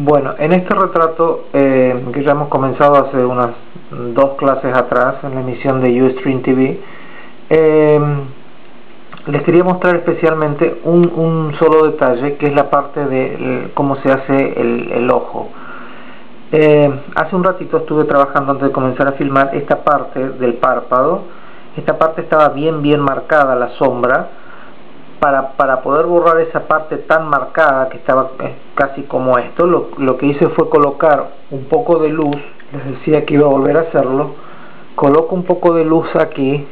Bueno, en este retrato eh, que ya hemos comenzado hace unas dos clases atrás en la emisión de Ustream TV, eh, les quería mostrar especialmente un, solo detalle que es la parte de cómo se hace el, ojo. Eh, hace un ratito estuve trabajando antes de comenzar a filmar esta parte del párpado. Esta parte estaba bien bien marcada la sombra para, para poder borrar esa parte tan marcada que estaba eh, casi como esto, lo, lo que hice fue colocar un poco de luz, les decía que iba a volver a hacerlo, coloco un poco de luz aquí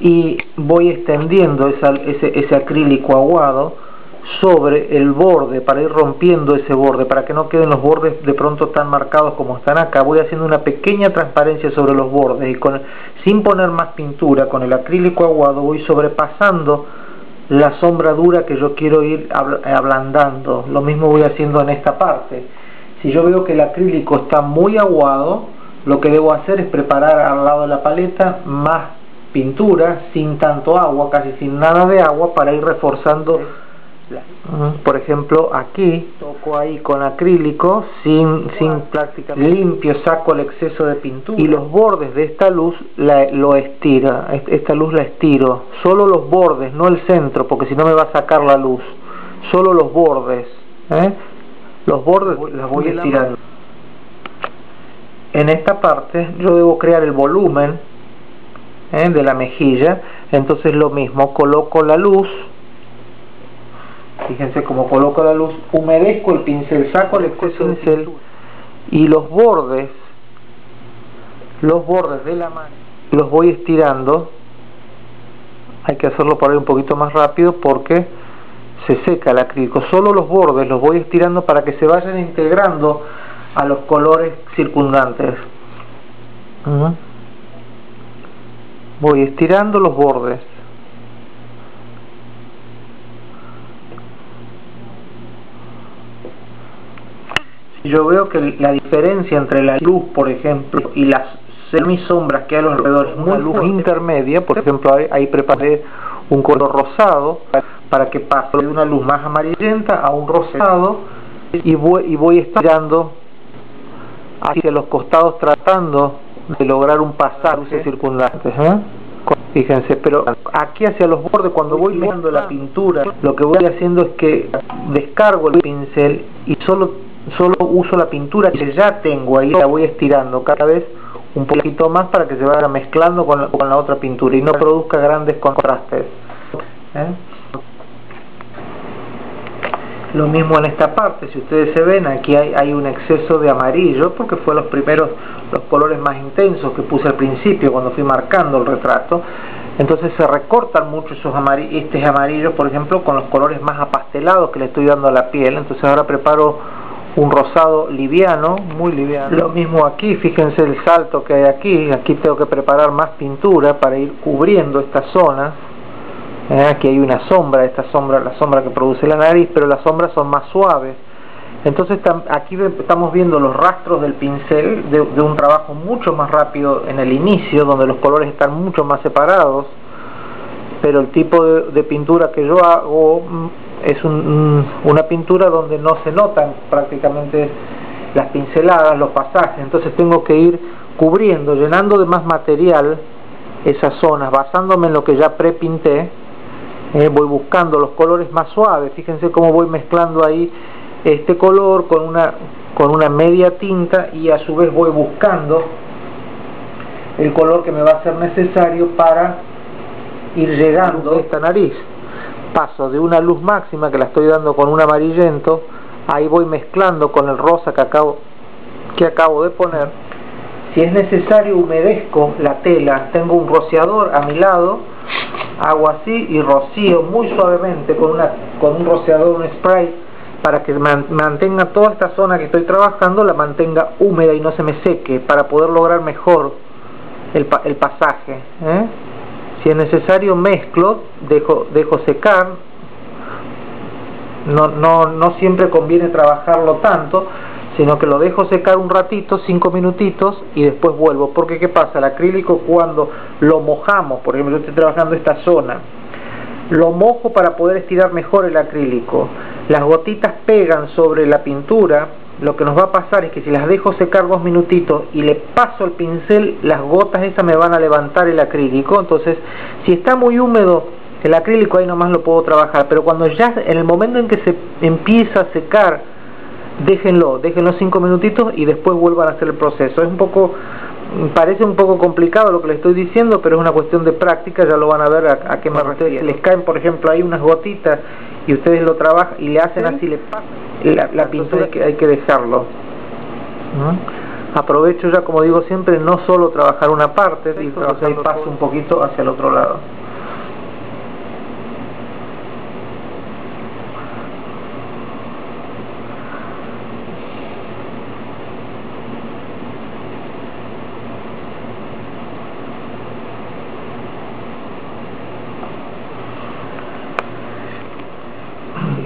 y voy extendiendo ese, ese acrílico aguado sobre el borde para ir rompiendo ese borde para que no queden los bordes de pronto tan marcados como están acá. Voy haciendo una pequeña transparencia sobre los bordes y con, sin poner más pintura con el acrílico aguado voy sobrepasando la sombra dura que yo quiero ir ablandando. Lo mismo voy haciendo en esta parte. Si yo veo que el acrílico está muy aguado lo que debo hacer es preparar al lado de la paleta más pintura sin tanto agua casi sin nada de agua para ir reforzando por ejemplo aquí toco ahí con acrílico sin, sin prácticamente limpio saco el exceso de pintura. Y los bordes de esta luz la, lo estira esta luz la estiro. Solo los bordes no el centro porque si no me va a sacar la luz. Solo los bordes ¿eh? los bordes las voy estirando en esta parte yo debo crear el volumen ¿eh? de la mejilla. Entonces lo mismo coloco la luz fíjense cómo coloco la luz, humedezco el pincel, saco el exceso de pincel y los bordes, los bordes de la mano, los voy estirando, hay que hacerlo por ahí un poquito más rápido porque se seca el acrílico, solo los bordes los voy estirando para que se vayan integrando a los colores circundantes. Voy estirando los bordes. Yo veo que la diferencia entre la luz, por ejemplo, y las semisombras que hay a los alrededores, muy luz intermedia, por ejemplo, ahí, preparé un color rosado para que pase de una luz más amarillenta a un rosado y voy, y voy estirando hacia los costados tratando de lograr un pasar luces circundantes. ¿eh? Fíjense, pero aquí hacia los bordes, cuando voy mirando la pintura, lo que voy haciendo es que descargo el pincel y solo solo uso la pintura que ya tengo ahí, la voy estirando cada vez un poquito más para que se vaya mezclando con la, otra pintura y no produzca grandes contrastes. ¿eh? Lo mismo en esta parte, si ustedes se ven, aquí hay, hay un exceso de amarillo, porque fue los primeros, los colores más intensos que puse al principio cuando fui marcando el retrato. Entonces se recortan mucho esos amarillos, estos amarillos, por ejemplo, con los colores más apastelados que le estoy dando a la piel. Entonces ahora preparo un rosado liviano, muy liviano. Lo mismo aquí, fíjense el salto que hay aquí, aquí tengo que preparar más pintura para ir cubriendo esta zona. Eh, aquí hay una sombra, esta sombra, la sombra que produce la nariz, pero las sombras son más suaves. Entonces aquí estamos viendo los rastros del pincel de, un trabajo mucho más rápido en el inicio, donde los colores están mucho más separados, pero el tipo de pintura que yo hago es una pintura donde no se notan prácticamente las pinceladas, los pasajes, entonces tengo que ir cubriendo, llenando de más material esas zonas, basándome en lo que ya prepinté, eh, voy buscando los colores más suaves, fíjense cómo voy mezclando ahí este color con una, con una media tinta y a su vez voy buscando el color que me va a ser necesario para ir llegando a esta nariz de una luz máxima que la estoy dando con un amarillento, ahí voy mezclando con el rosa que acabo, que acabo de poner. Si es necesario humedezco la tela, tengo un rociador a mi lado, hago así y rocío muy suavemente con, una, con un rociador, un spray, para que mantenga toda esta zona que estoy trabajando, la mantenga húmeda y no se me seque, para poder lograr mejor el, el pasaje. ¿eh? Si es necesario mezclo, dejo, dejo secar, no, no, no siempre conviene trabajarlo tanto, sino que lo dejo secar un ratito, cinco minutitos y después vuelvo. Porque ¿qué pasa? El acrílico cuando lo mojamos, por ejemplo yo estoy trabajando esta zona, lo mojo para poder estirar mejor el acrílico. Las gotitas pegan sobre la pintura, lo que nos va a pasar es que si las dejo secar dos minutitos y le paso el pincel, las gotas esas me van a levantar el acrílico. Entonces, si está muy húmedo el acrílico, ahí nomás lo puedo trabajar. Pero cuando ya, en el momento en que se empieza a secar, déjenlo, déjenlo cinco minutitos y después vuelvan a hacer el proceso. Es un poco parece un poco complicado lo que le estoy diciendo, pero es una cuestión de práctica, ya lo van a ver a, qué me refiero. Les caen, por ejemplo, ahí unas gotitas y ustedes lo trabajan y le hacen así, le la, la pintura que hay que dejarlo. Aprovecho ya, como digo siempre, no solo trabajar una parte, y paso un poquito hacia el otro lado.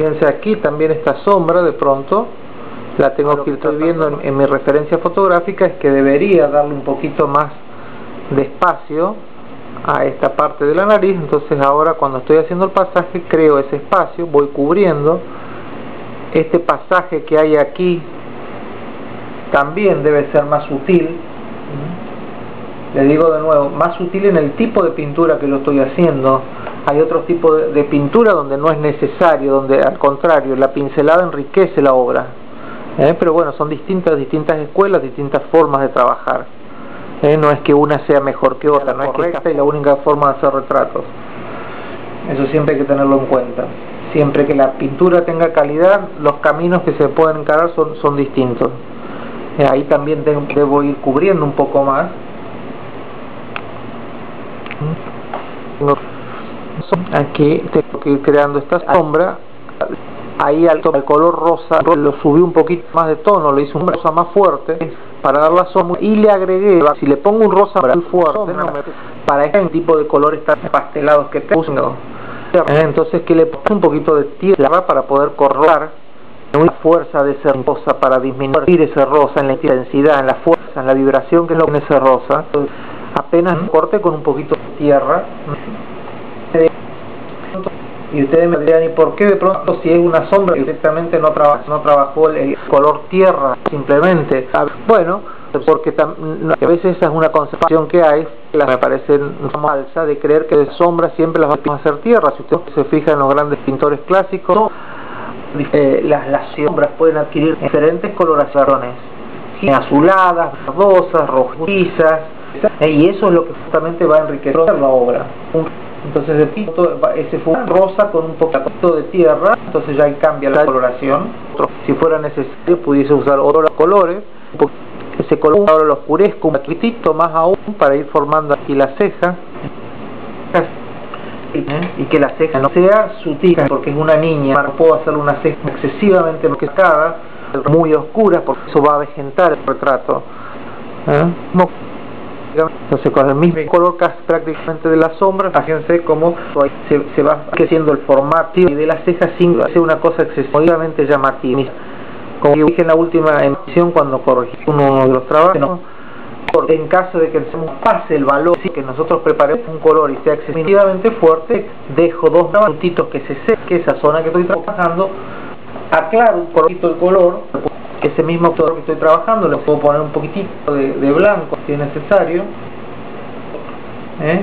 Fíjense aquí también esta sombra de pronto la tengo que estoy viendo en, mi referencia fotográfica es que debería darle un poquito más de espacio a esta parte de la nariz. Entonces ahora cuando estoy haciendo el pasaje creo ese espacio voy cubriendo. Este pasaje que hay aquí también debe ser más sutil. Le digo de nuevo más sutil en el tipo de pintura que lo estoy haciendo hay otro tipo de, pintura donde no es necesario, donde al contrario, la pincelada enriquece la obra. ¿eh? Pero bueno, son distintas, distintas escuelas, distintas formas de trabajar. ¿eh? No es que una sea mejor que otra, no es que esta es la única forma de hacer retratos. Eso siempre hay que tenerlo en cuenta. Siempre que la pintura tenga calidad, los caminos que se pueden encarar son, distintos. ¿Eh? Ahí también debo ir cubriendo un poco más aquí tengo que ir creando esta sombra ahí al, color rosa lo subí un poquito más de tono le hice un rosa más fuerte para dar la sombra y le agregué si le pongo un rosa muy fuerte para este tipo de colores tan pastelados que tengo entonces que le pongo un poquito de tierra para poder correr una fuerza de ese rosa para disminuir ese rosa en la intensidad, en la fuerza, en la vibración que es lo que ese rosa. Apenas corte con un poquito de tierra y ustedes me dirán, ¿y por qué de pronto si es una sombra directamente no, no trabajó el, color tierra simplemente? Bueno, porque a veces esa es una concepción que hay, que me parece falsa, de creer que de sombra siempre las vamos a hacer tierra. Si ustedes se fijan en los grandes pintores clásicos, eh, las, las sombras pueden adquirir diferentes coloraciones, azuladas, verdosas, rojizas, y eso es lo que justamente va a enriquecer la obra. Entonces de pito, ese fue rosa con un poquito de tierra, entonces ya cambia la coloración. Si fuera necesario pudiese usar otros colores, ese color ahora lo oscurezco un poquitito más aún para ir formando aquí la ceja. Y que la ceja no sea sutil, porque es una niña, no puedo hacer una ceja excesivamente marcada, muy oscura, porque eso va a vegetar el retrato. ¿Eh? Entonces con el mismo color casi prácticamente de la sombra fíjense cómo se, se va creciendo el formato de las cejas sin hacer una cosa excesivamente llamativa. Como dije en la última emisión cuando corregí uno de los trabajos en caso de que pase el valor que nosotros preparemos un color y sea excesivamente fuerte dejo dos minutitos que se seque esa zona que estoy trabajando aclaro un poquito el color ese mismo color que estoy trabajando le puedo poner un poquitito de, blanco si es necesario ¿eh?